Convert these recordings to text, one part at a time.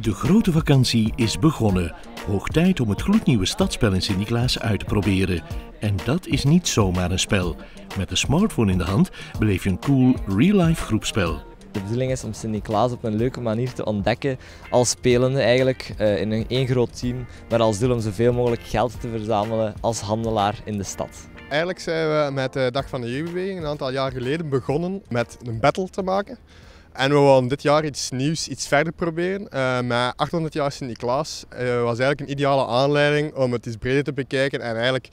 De grote vakantie is begonnen. Hoog tijd om het gloednieuwe stadspel in Sint-Niklaas uit te proberen. En dat is niet zomaar een spel. Met een smartphone in de hand beleef je een cool real-life groepspel. De bedoeling is om Sint-Niklaas op een leuke manier te ontdekken als spelende eigenlijk eh, in een één groot team, maar als doel om zoveel mogelijk geld te verzamelen als handelaar in de stad. Eigenlijk zijn we met de Dag van de Jeugdbeweging een aantal jaar geleden begonnen met een battle te maken. En we wilden dit jaar iets nieuws, iets verder proberen. Uh, met 800 jaar Sint-Niklaas uh, was eigenlijk een ideale aanleiding om het iets breder te bekijken en eigenlijk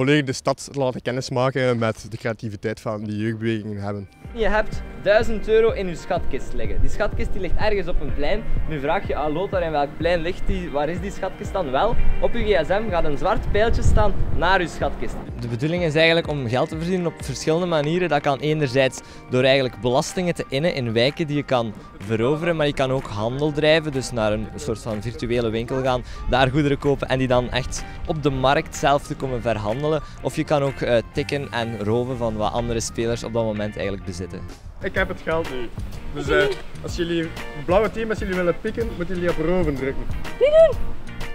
volledig de stad te laten kennismaken met de creativiteit van die jeugdbewegingen hebben. Je hebt 1000 euro in je schatkist liggen. Die schatkist die ligt ergens op een plein. Nu vraag je aan Lothar in welk plein ligt die, waar is die schatkist dan? Wel, op je gsm gaat een zwart pijltje staan naar je schatkist. De bedoeling is eigenlijk om geld te verdienen op verschillende manieren. Dat kan enerzijds door eigenlijk belastingen te innen in wijken die je kan veroveren, maar je kan ook handel drijven, dus naar een soort van virtuele winkel gaan, daar goederen kopen en die dan echt op de markt zelf te komen verhandelen. Of je kan ook uh, tikken en roven van wat andere spelers op dat moment eigenlijk bezitten. Ik heb het geld nu. Dus uh, als jullie het blauwe team, als jullie willen pikken, moeten jullie op roven drukken. Niet doen!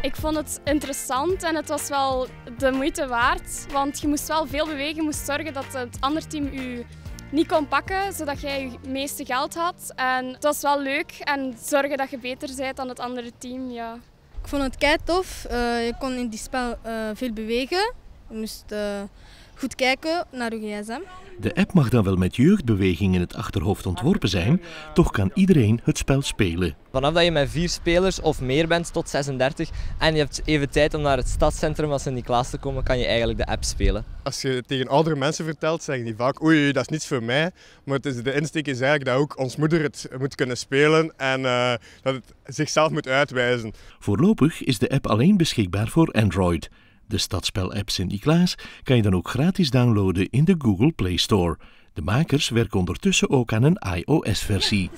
Ik vond het interessant en het was wel de moeite waard. Want je moest wel veel bewegen, je moest zorgen dat het andere team je niet kon pakken, zodat jij je meeste geld had. En het was wel leuk en zorgen dat je beter bent dan het andere team, ja. Ik vond het kei tof. Uh, je kon in die spel uh, veel bewegen. Je moest uh, goed kijken naar je gsm. De app mag dan wel met jeugdbeweging in het achterhoofd ontworpen zijn, toch kan iedereen het spel spelen. Vanaf dat je met vier spelers of meer bent tot 36 en je hebt even tijd om naar het stadscentrum van Sint-Niklaas te komen, kan je eigenlijk de app spelen. Als je tegen oudere mensen vertelt, zeggen die vaak oei, dat is niets voor mij. Maar het is, de insteek is eigenlijk dat ook ons moeder het moet kunnen spelen en uh, dat het zichzelf moet uitwijzen. Voorlopig is de app alleen beschikbaar voor Android. De stadspel-app Sint-Niklaas kan je dan ook gratis downloaden in de Google Play Store. De makers werken ondertussen ook aan een iOS-versie.